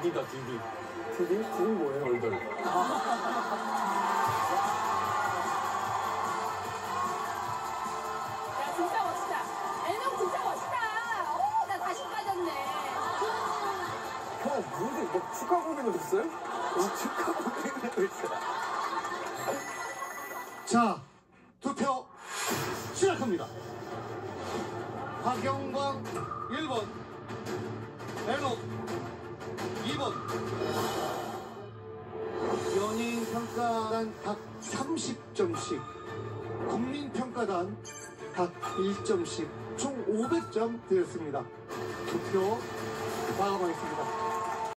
DB다, DB. 드림? 드림 뭐예요? 덜덜. 야 진짜 멋있다. 애는 진짜 멋있다. 오, 나 다시 빠졌네. 형, 무대, 뭐 축하 공연을 했어요? 어, 축하 공연을 했어요. 자, 투표 시작합니다. 박영광 1번, 에녹 2번. 연예인 평가단 각 30점씩, 국민 평가단 각 1점씩, 총 500점 드렸습니다. 투표 마감하겠습니다.